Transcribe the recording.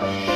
Bye.